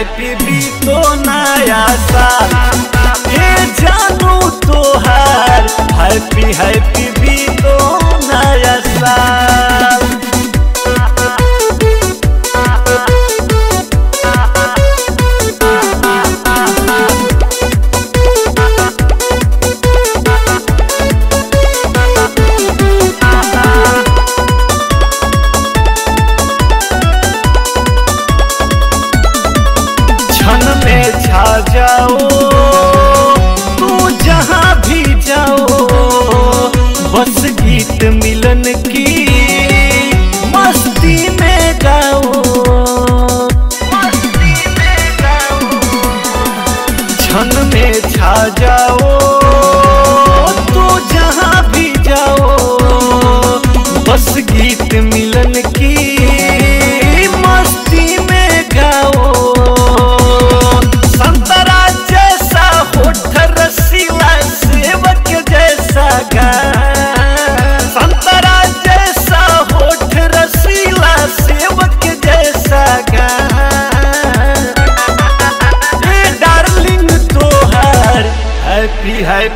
Happy बीतो नया साल ये जानू तोहर हैप्पी हैप्पी बीतो नया साल जाओ, तू जहाँ भी जाओ, बस गीत मिलन की मस्ती में गाओ। क्षण में छा जाओ, तू जहाँ भी जाओ, बस गीत मिलन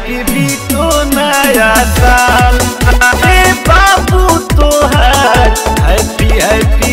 हैप्पी बीतो नया साल। बाबू है हैप्पी हैप्पी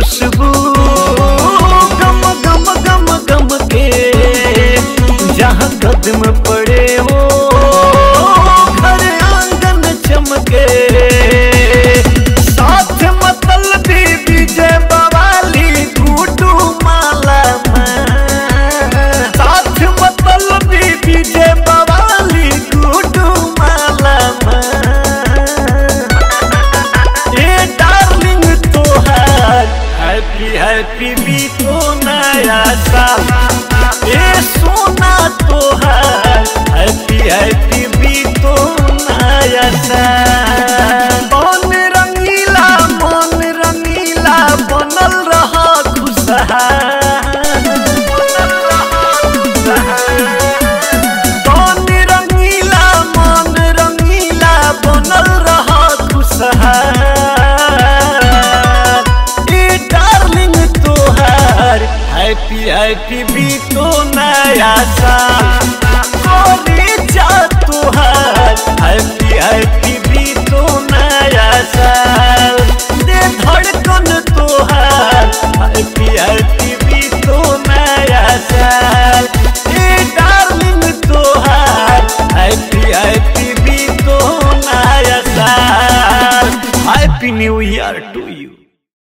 खुशबू गम गम गम गम के जहाँ कदम ए सोना तोहर हैप्पी हैप्पी बीतो नया